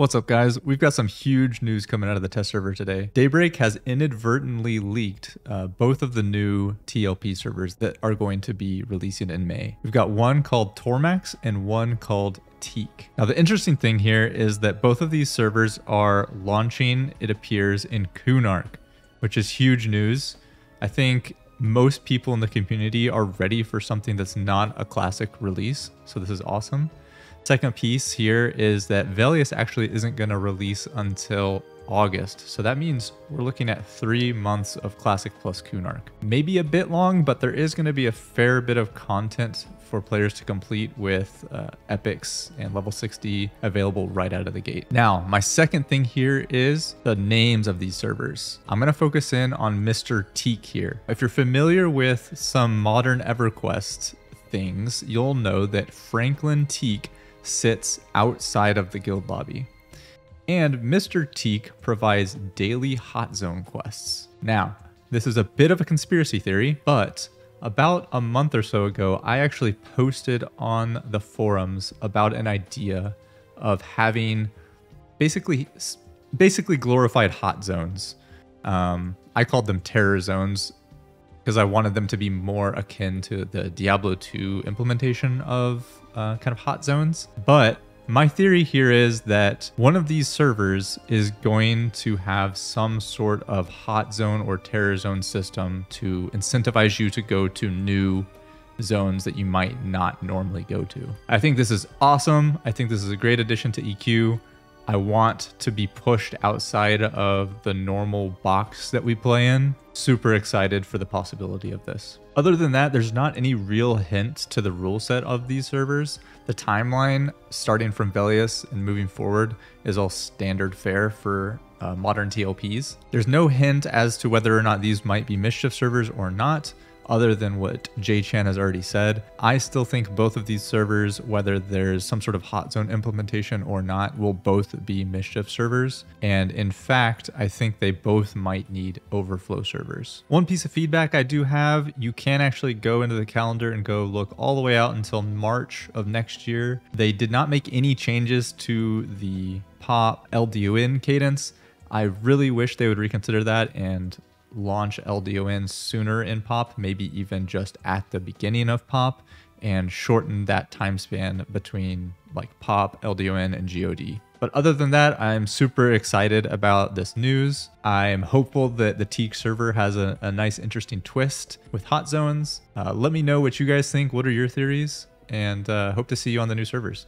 What's up guys? We've got some huge news coming out of the test server today. Daybreak has inadvertently leaked uh, both of the new TLP servers that are going to be releasing in May. We've got one called Tormax and one called Teek. Now the interesting thing here is that both of these servers are launching, it appears, in Kunark, which is huge news. I think most people in the community are ready for something that's not a classic release, so this is awesome. Second piece here is that Velious actually isn't going to release until August. So that means we're looking at three months of Classic plus Kunark. Maybe a bit long, but there is going to be a fair bit of content for players to complete with uh, epics and level 60 available right out of the gate. Now, my second thing here is the names of these servers. I'm going to focus in on Mr. Teek here. If you're familiar with some modern EverQuest things, you'll know that Franklin Teek sits outside of the guild lobby. And Mr. Teek provides daily hot zone quests. Now, this is a bit of a conspiracy theory, but about a month or so ago, I actually posted on the forums about an idea of having basically basically glorified hot zones. Um, I called them terror zones because I wanted them to be more akin to the Diablo 2 implementation of uh, kind of hot zones. But my theory here is that one of these servers is going to have some sort of hot zone or terror zone system to incentivize you to go to new zones that you might not normally go to. I think this is awesome. I think this is a great addition to EQ. I want to be pushed outside of the normal box that we play in. Super excited for the possibility of this. Other than that, there's not any real hint to the rule set of these servers. The timeline, starting from Velious and moving forward, is all standard fare for uh, modern TLPs. There's no hint as to whether or not these might be mischief servers or not other than what Jay Chan has already said. I still think both of these servers, whether there's some sort of hot zone implementation or not, will both be mischief servers. And in fact, I think they both might need overflow servers. One piece of feedback I do have, you can actually go into the calendar and go look all the way out until March of next year. They did not make any changes to the pop LDON cadence. I really wish they would reconsider that and launch LDON sooner in POP, maybe even just at the beginning of POP, and shorten that time span between like POP, LDON, and GOD. But other than that, I'm super excited about this news. I'm hopeful that the Teek server has a, a nice, interesting twist with hot zones. Uh, let me know what you guys think. What are your theories? And uh, hope to see you on the new servers.